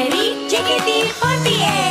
Feliz Chiquiti 48!